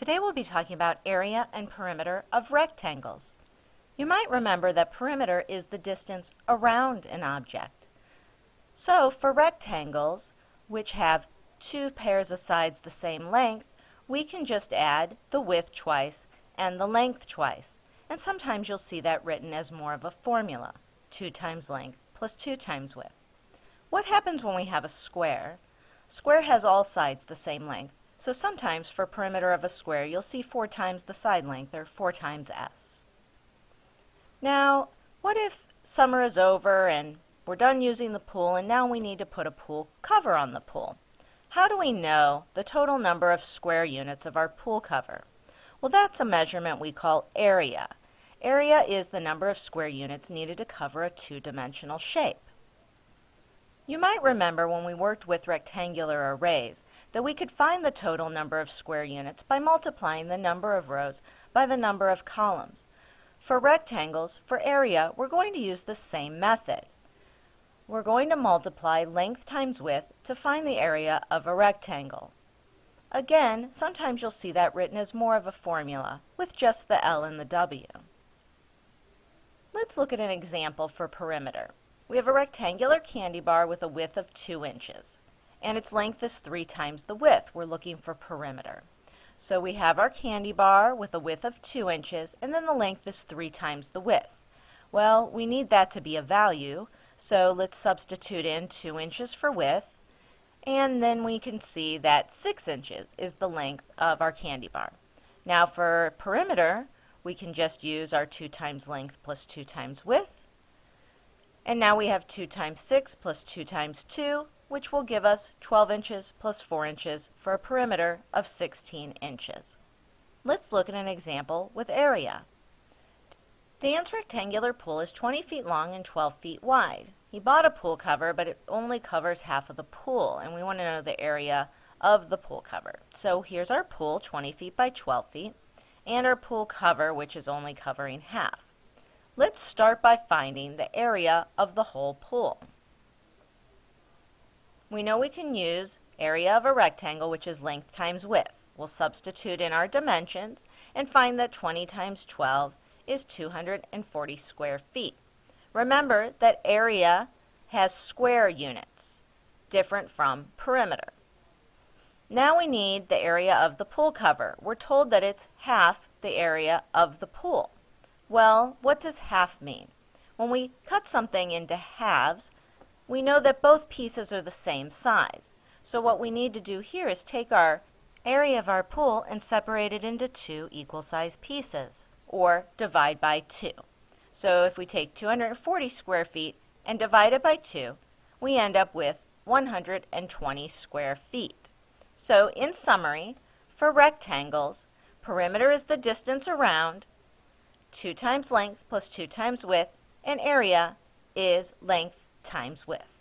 Today we'll be talking about area and perimeter of rectangles. You might remember that perimeter is the distance around an object. So for rectangles, which have two pairs of sides the same length, we can just add the width twice and the length twice. And sometimes you'll see that written as more of a formula, 2 times length plus 2 times width. What happens when we have a square? Square has all sides the same length, so sometimes for perimeter of a square you'll see 4 times the side length, or 4 times s. Now, what if summer is over and we're done using the pool and now we need to put a pool cover on the pool? How do we know the total number of square units of our pool cover? Well, that's a measurement we call area. Area is the number of square units needed to cover a two-dimensional shape. You might remember when we worked with rectangular arrays that we could find the total number of square units by multiplying the number of rows by the number of columns. For rectangles, for area, we're going to use the same method. We're going to multiply length times width to find the area of a rectangle. Again, sometimes you'll see that written as more of a formula, with just the L and the W. Let's look at an example for perimeter. We have a rectangular candy bar with a width of 2 inches, and its length is 3 times the width. We're looking for perimeter. So we have our candy bar with a width of 2 inches, and then the length is 3 times the width. Well, we need that to be a value, so let's substitute in 2 inches for width, and then we can see that 6 inches is the length of our candy bar. Now for perimeter, we can just use our 2 times length plus 2 times width, and now we have 2 times 6 plus 2 times 2, which will give us 12 inches plus 4 inches for a perimeter of 16 inches. Let's look at an example with area. Dan's rectangular pool is 20 feet long and 12 feet wide. He bought a pool cover, but it only covers half of the pool, and we want to know the area of the pool cover. So here's our pool, 20 feet by 12 feet, and our pool cover, which is only covering half. Let's start by finding the area of the whole pool. We know we can use area of a rectangle, which is length times width. We'll substitute in our dimensions and find that 20 times 12 is 240 square feet. Remember that area has square units, different from perimeter. Now we need the area of the pool cover. We're told that it's half the area of the pool. Well, what does half mean? When we cut something into halves, we know that both pieces are the same size. So what we need to do here is take our area of our pool and separate it into two equal sized pieces, or divide by 2. So if we take 240 square feet and divide it by 2, we end up with 120 square feet. So in summary, for rectangles, perimeter is the distance around, 2 times length plus 2 times width, and area is length times width.